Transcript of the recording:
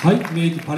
はい。明治パレード